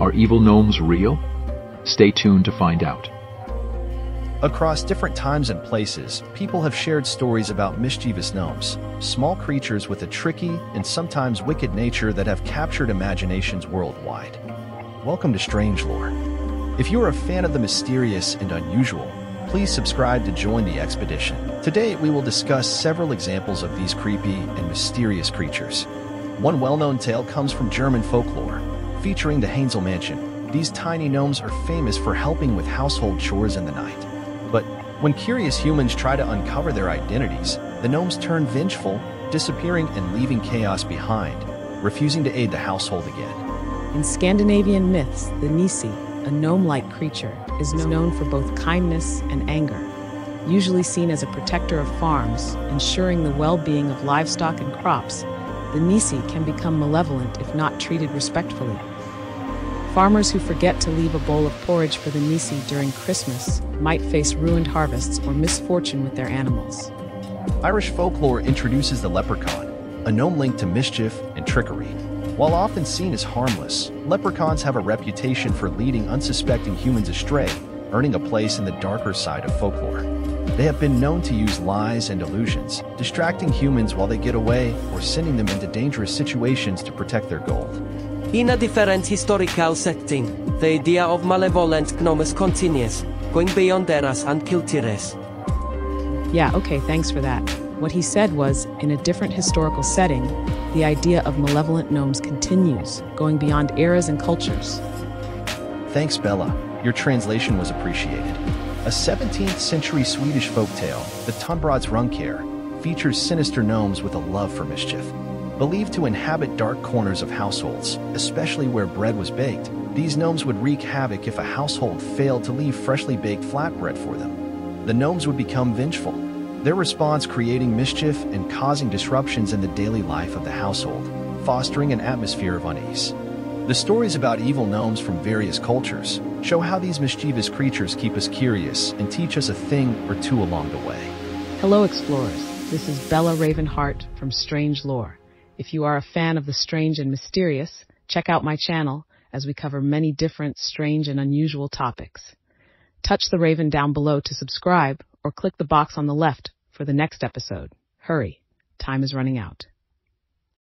Are evil gnomes real? Stay tuned to find out. Across different times and places, people have shared stories about mischievous gnomes, small creatures with a tricky and sometimes wicked nature that have captured imaginations worldwide. Welcome to Strange Lore. If you are a fan of the mysterious and unusual, please subscribe to join the expedition. Today, we will discuss several examples of these creepy and mysterious creatures. One well-known tale comes from German folklore, featuring the Heinzelmännchen. These tiny gnomes are famous for helping with household chores in the night. But when curious humans try to uncover their identities, the gnomes turn vengeful, disappearing and leaving chaos behind, refusing to aid the household again. In Scandinavian myths, the Nisse, a gnome-like creature, is known for both kindness and anger. Usually seen as a protector of farms, ensuring the well-being of livestock and crops, the Nisse can become malevolent if not treated respectfully. Farmers who forget to leave a bowl of porridge for the Nisse during Christmas might face ruined harvests or misfortune with their animals. Irish folklore introduces the leprechaun, a gnome linked to mischief and trickery. While often seen as harmless, leprechauns have a reputation for leading unsuspecting humans astray, earning a place in the darker side of folklore. They have been known to use lies and illusions, distracting humans while they get away or sending them into dangerous situations to protect their gold. In a different historical setting, the idea of malevolent gnomes continues, going beyond eras and cultures. Yeah, okay, thanks for that. What he said was, in a different historical setting, the idea of malevolent gnomes continues, going beyond eras and cultures. Thanks, Bella. Your translation was appreciated. A 17th century Swedish folktale, the Tunnbrodsrunkare, features sinister gnomes with a love for mischief. Believed to inhabit dark corners of households, especially where bread was baked, these gnomes would wreak havoc if a household failed to leave freshly baked flatbread for them. The gnomes would become vengeful, their response creating mischief and causing disruptions in the daily life of the household, fostering an atmosphere of unease. The stories about evil gnomes from various cultures show how these mischievous creatures keep us curious and teach us a thing or two along the way. Hello, explorers. This is Bella Ravenheart from Strange Lore. If you are a fan of the strange and mysterious, check out my channel as we cover many different strange and unusual topics. Touch the raven down below to subscribe or click the box on the left for the next episode. Hurry, time is running out.